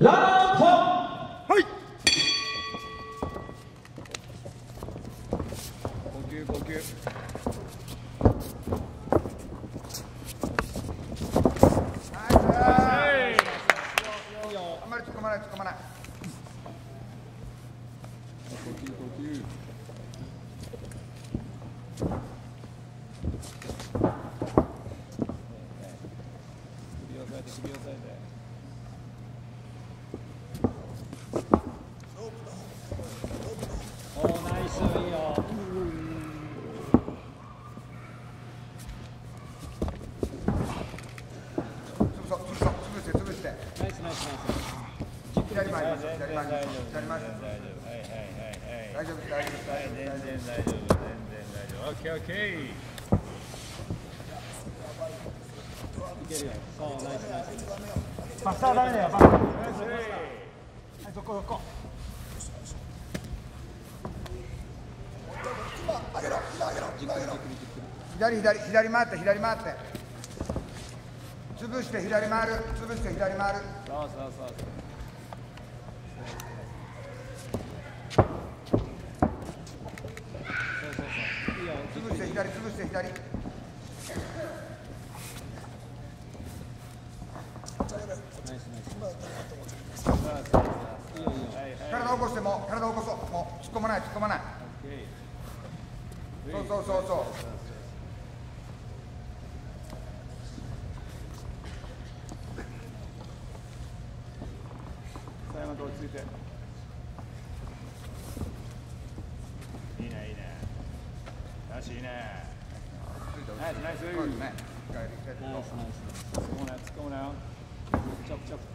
ランポンはい呼吸呼吸あんまり突っ込まない突っ込まない呼吸呼吸首を押さえて首を押さえておーナイスいいよ潰そう潰そう潰して潰してナイスナイスナイス左回りましょう全然左回りましょう大丈夫大丈夫大丈夫大丈夫全然大丈夫全然大丈夫オッケーオッケーいけるよそうナイスナイスパスタはダメだよパスタはいそこそこ左左左回って左回って潰して左回る潰して左回るそうそうそうそういいよ潰して左潰して左。ナイスナイスさあさあさあいいよいいよはいはい体起こしても体起こそう。もう突っ込まない突っ込まない。そうそうそうそう。さあ山と落ち着いていいねいいねよしいいねナイスナイスそうですね一回一回ナイスナイス突っ込むなよ突っ込むなよチョプチョプ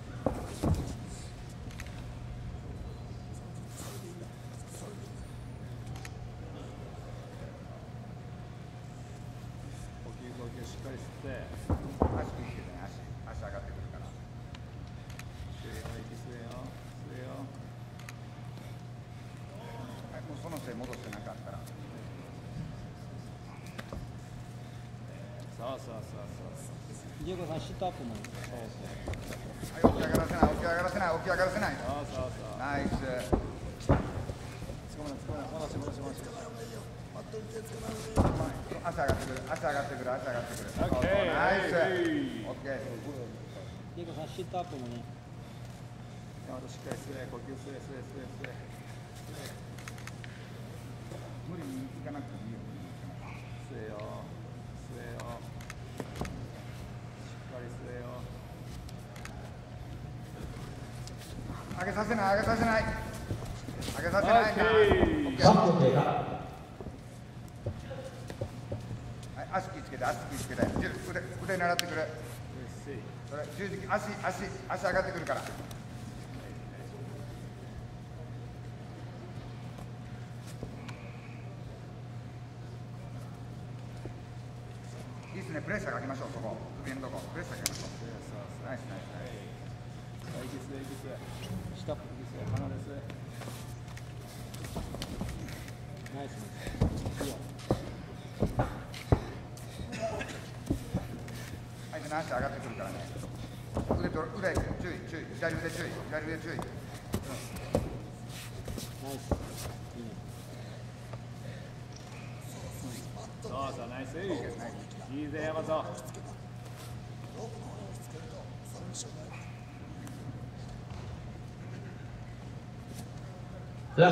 呼吸呼吸しっかり吸って足ついてね足足上がってくるから吸えよ息吸えよ吸えよはいもうその手戻してなかったらそうそうそうそうジェイコさんシットアップもそうそうはい起き上がらせない起き上がらせない起き上がらせないそうそうそうナイス突っ込むな突っ込むない戻して戻して戻して足上がってくる足上がってくる足上がってくるオッケーナイスオッケージェイコさんシットアップもね山本しっかり吸え呼吸吸え吸え吸え吸え無理に行かなくてもいいよ無理に行かなくても吸えよ吸えよしっかり吸えよ上げさせない上げさせない。上げさせないなオッケーオッケー。3分経過はい足気ぃつけて足気ぃつけて。腕腕狙ってくる吸えそれ十字足足足上がってくるから。いいですね。プレッシャーかけましょうそこ。首のとこ。プレッシャーかけましょうスさあ息吸え息吸えシットアップ息吸え鼻で吸えナイスですいいよ相手の足上がってくるからね腕と腕注意注意左腕注意左腕注意ナイスそうそうナイスいいぜ山本ラスト1分いけいけ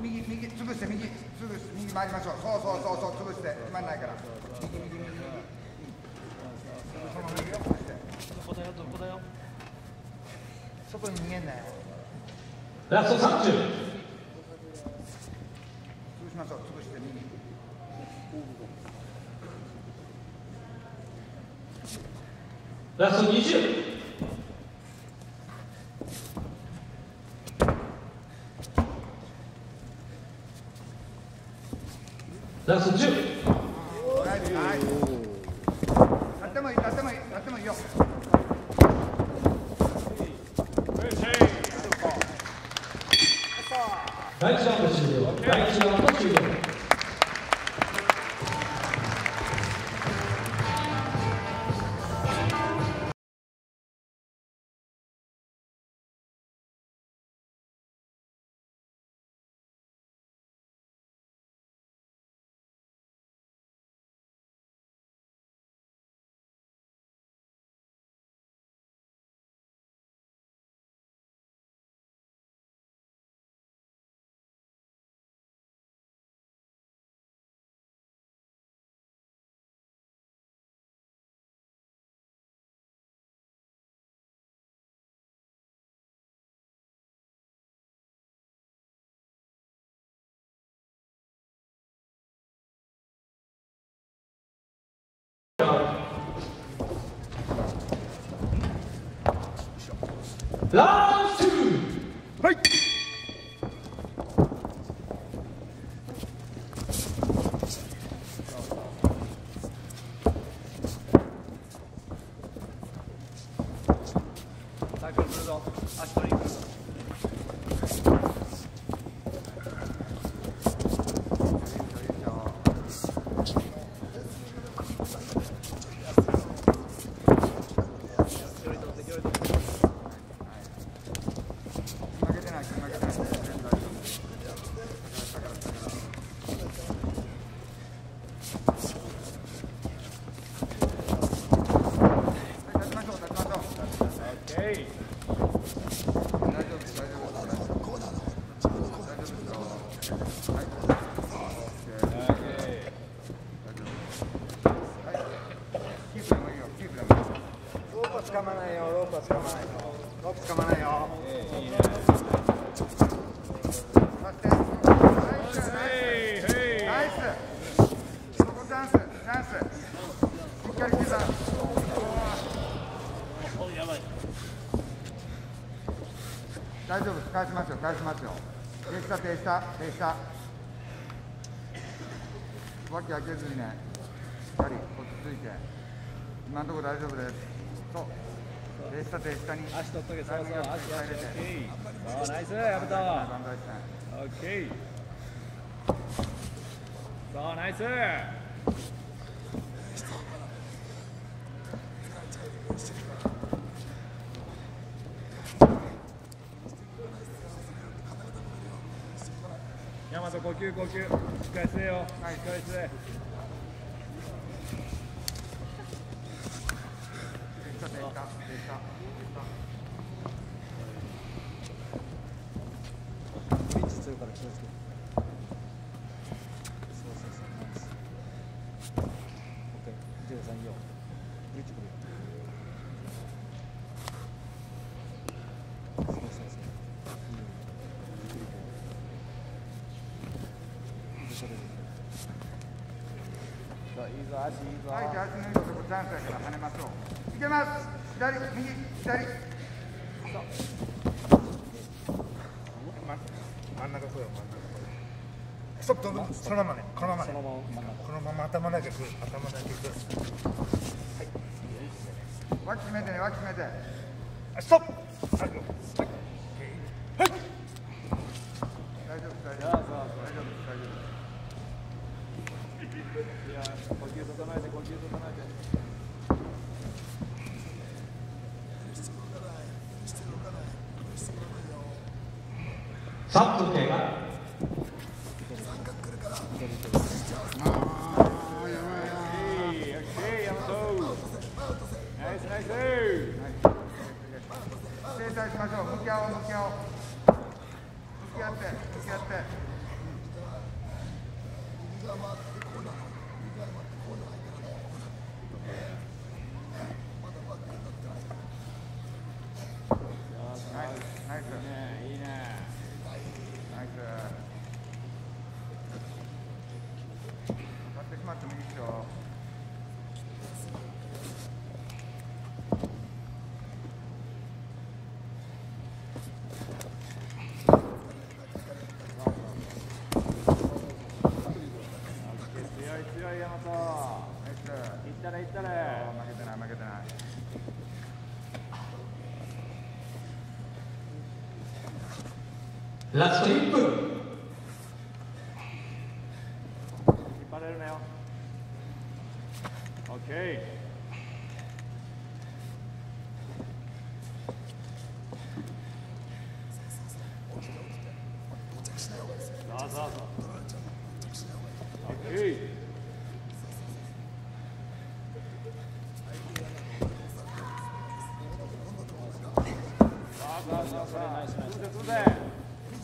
右右右潰して右潰して右回りましょうそうそうそうそう潰して決まんないから右右右右その右を潰してどこだよどこだよ外に逃げんなよラスト30潰しましょう潰して右ラスト20ラスト10ラウンドはい。返しますよ。停車停車停車脇開けずにねしっかり落ち着いて。今のところ大丈夫です。そう停車停車に。足取っとけそうそう足入れてそうナイス。やめたバンオッケーそうナイス。球呼吸しっかりせよ。はいしっかりせピンチ強いから気をつけて。はい、じゃあ足の色から跳ねましょう。いけます。左、右、左。真ん中よ、真ん中。ストップそのままねこのままねこのまま頭だけく頭だけくはい脇めてね脇めてストップはい、はい cualquier sotanate, cualquier sotanate. La strip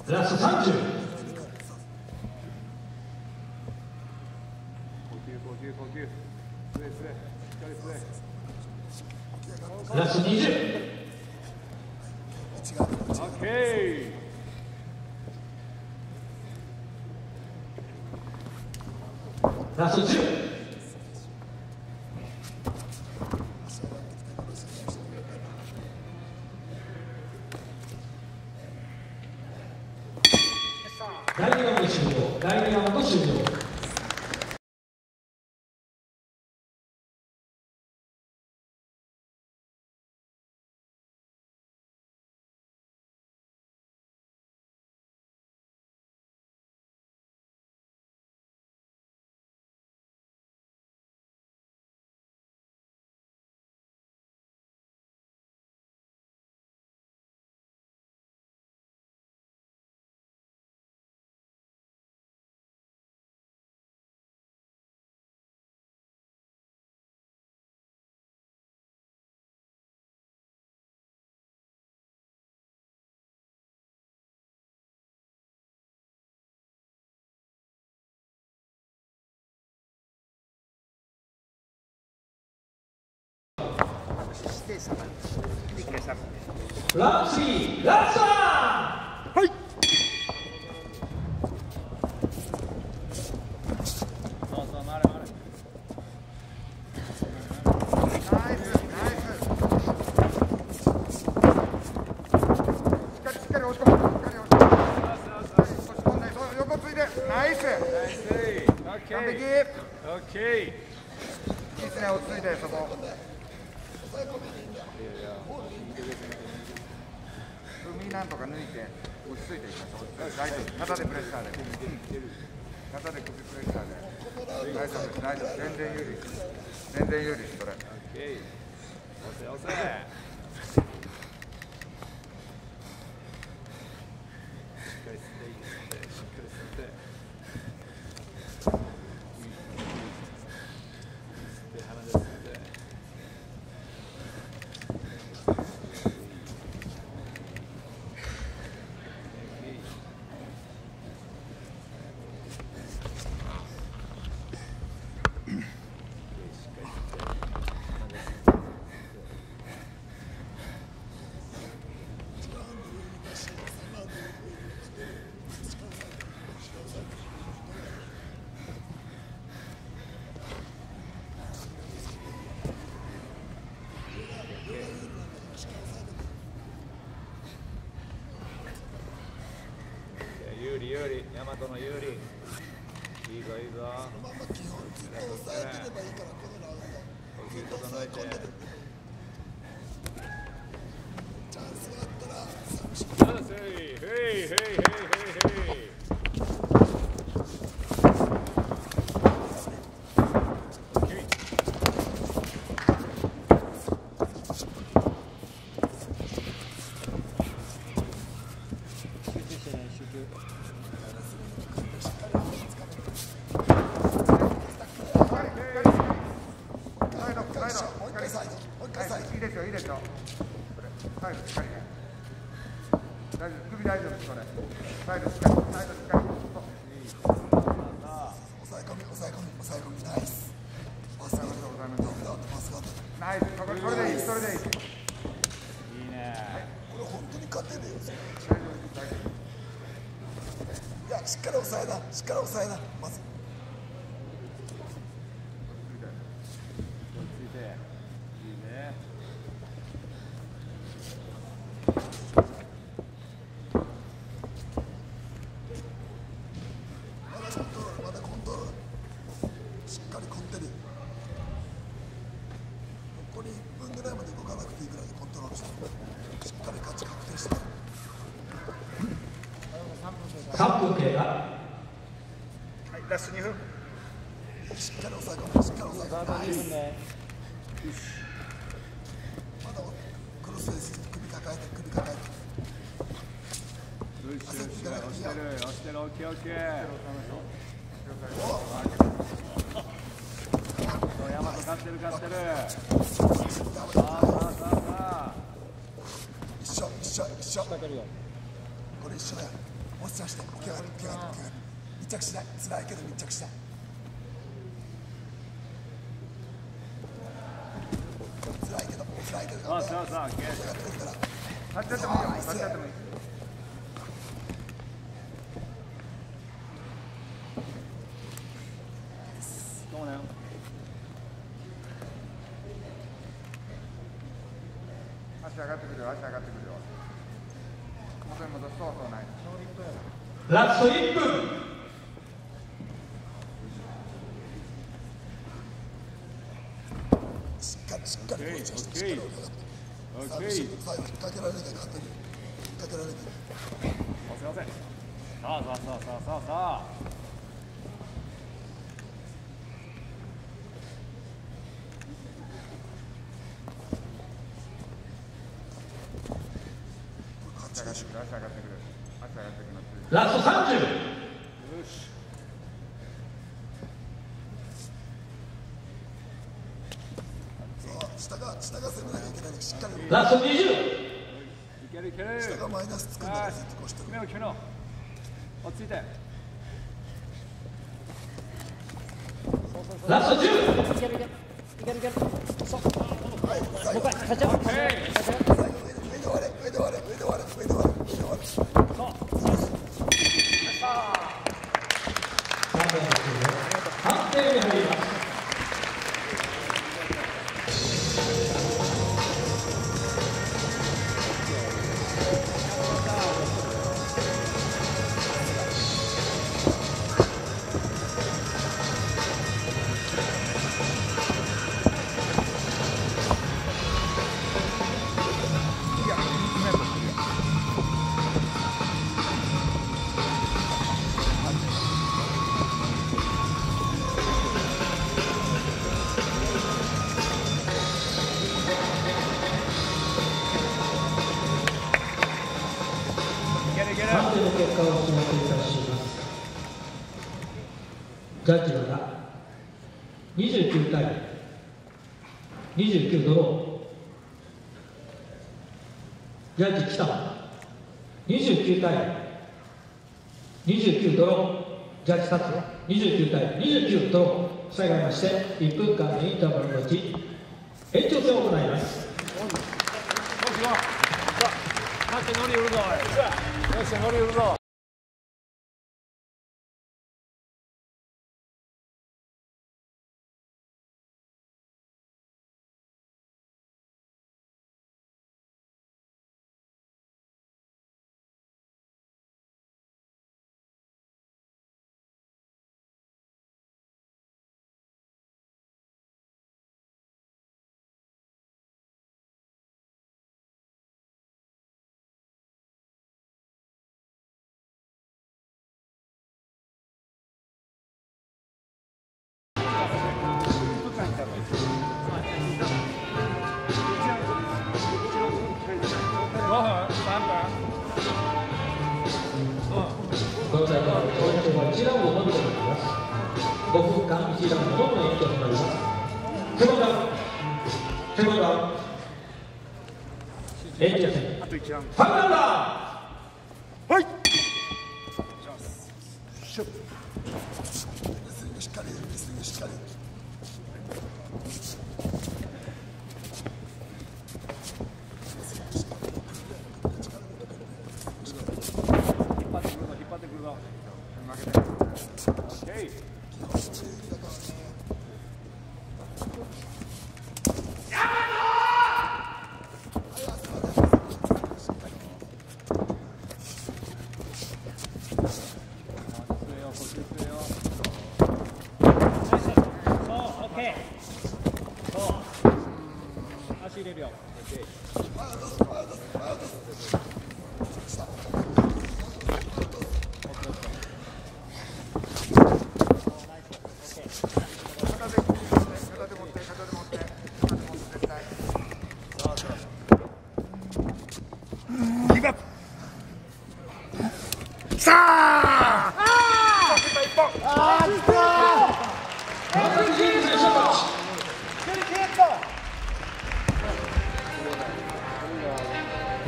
That's the Deus. 第2ラウンド終了第2ラウンド終了ラッーラッャー。オッケー。て落ち着いていきましょう。大丈夫。肩でプレッシャーで。肩で首プレッシャーで。大丈夫大丈夫。全然有利。全然有利それ。この有利。いいぞいいぞ。そのまま基本ずっと抑えてればいいからこのラウンド。えて。大丈夫。首大丈夫ですこれ。に1分。ぐらいまで動かなくていいぐらいコントロールしてしっかり勝ち確定して。3分。経過はいラスト2分。しっかり抑え込むしっかりえ込むナイスまだクロスフ首抱えて首抱えて焦ってないよしてるしてる OKOK 密着しない。辛いけど密着しない辛いけど辛いけど。さあさあさあオッケーやってるから立ってもいいよ。立ってもいいそうね足上がってくるよ足上がってくるよ元に戻すそうそうないラスト1分しっかりしっかりこいつをしてしっかりオッさあケー最後引っ掛けられなきゃ勝手に引っ掛けられないすいませんさあさあさあさあさあさあラスト30よし下が下が攻めなきゃいけないしっかりラスト20下がマイナスつくんだから絶対こうしてる決めろ決めろ落ち着いて。ラスト10いけるいける。いけるいける。そう。もう一回立ち上がっ29ドロージャッジタッチ29対29ドロー従いまして1分間のインターバルのうち延長戦を行います。待って乗り売るぞよし乗り売るぞ戦あ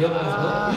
야,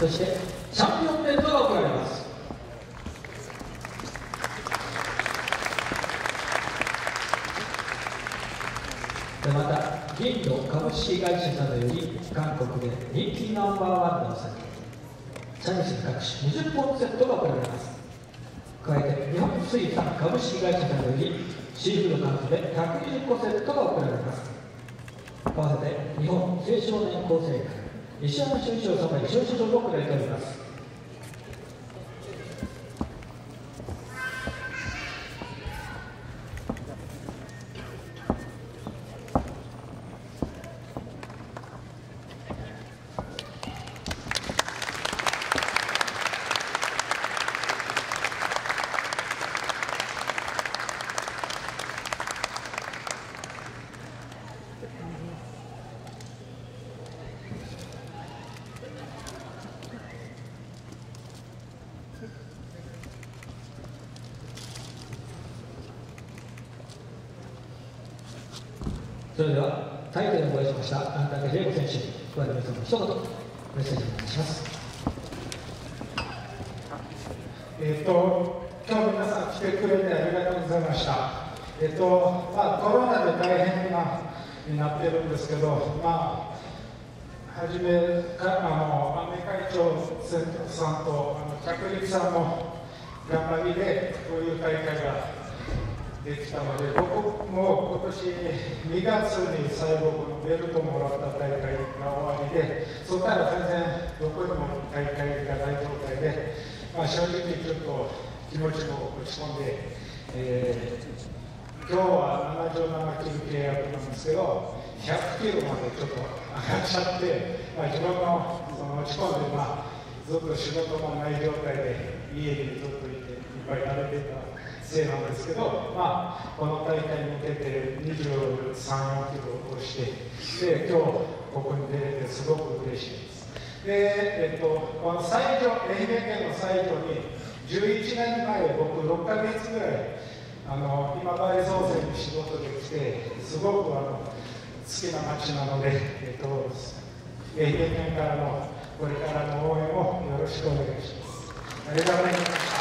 そしてチャンピオンベルトが贈られます。また銀の株式会社などより韓国で人気ナンバーワンのお酒チャニスの各種20本セットが贈られます。加えて日本水産株式会社などよりシーフード缶詰120個セットが贈られます。合わせて日本青少年厚生会。西山修一郎様に表彰状を贈られております。それではタイトルをご用意しました安竹玲子選手桑田さんの一言メッセージお願いしますえっと、今日皆さん来てくれてありがとうございました。えっと、まあ、コロナで大変なになってるんですけど、まあ、はじめか、あの、安倍会長さんと、あの、着陸さんの頑張りで、こういう大会ができたので、僕も今年2月に最後、のベルトもらった大会が終わりで、そこから全然どこにも大会がない状態で、まあ、正直ちょっと気持ちも落ち込んで、えー今日は77キロ契約なんですけど、100キロまでちょっと上がっちゃって、まあ、自分のその落ち込んで、まあ、ずっと仕事もない状態で、家にずっといて、いっぱい食べてたせいなんですけど、まあ、この大会に向けて23、4キロをして、で、今日ここに出れてすごく嬉しいです。で、えっと、この西条、愛媛県の西条に、11年前、僕6ヶ月ぐらい、あの今治造船に仕事で来て、すごくあの好きな町なので、えっと、愛媛県からのこれからの応援をよろしくお願いします。ありがとうございました。